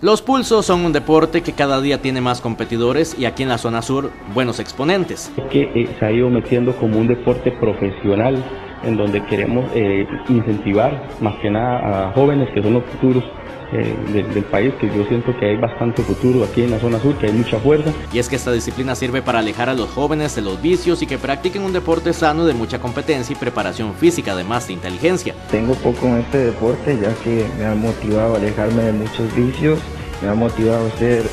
Los pulsos son un deporte que cada día tiene más competidores y aquí en la zona sur buenos exponentes. Que eh, se ha ido metiendo como un deporte profesional en donde queremos eh, incentivar más que nada a jóvenes que son los futuros eh, del, país, que yo siento que hay bastante futuro aquí en la zona sur, que hay mucha fuerza. Y es que esta disciplina sirve para alejar a los jóvenes de los vicios y que practiquen un deporte sano de mucha competencia y preparación física, además de inteligencia. Tengo poco en este deporte ya que me ha motivado a alejarme de muchos vicios, me ha motivado a hacer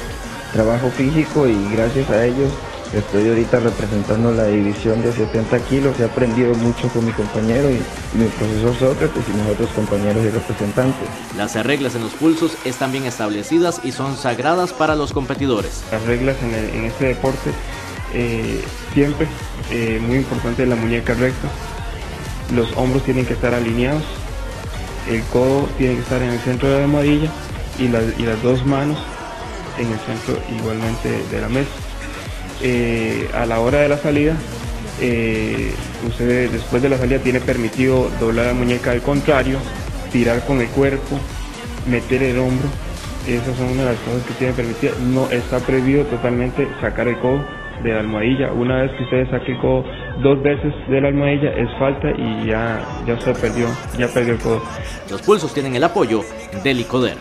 trabajo físico y gracias a ellos Estoy ahorita representando la división de 70 kilos. He aprendido mucho con mi compañero y, mi profesor Sócrates y mis otros compañeros y representantes. Las reglas en los pulsos están bien establecidas y son sagradas para los competidores. Las reglas en, este deporte eh, siempre, eh, muy importante la muñeca recta. Los hombros tienen que estar alineados. El codo tiene que estar en el centro de la almohadilla y las dos manos en el centro igualmente de la mesa. Eh, a la hora de la salida, eh, usted después de la salida tiene permitido doblar la muñeca al contrario, tirar con el cuerpo, meter el hombro. Esas son una de las cosas que tiene permitido. No está prohibido totalmente sacar el codo de la almohadilla. Una vez que usted saque el codo dos veces de la almohadilla es falta y ya, ya se perdió, ya perdió el codo. Los pulsos tienen el apoyo del ICODER.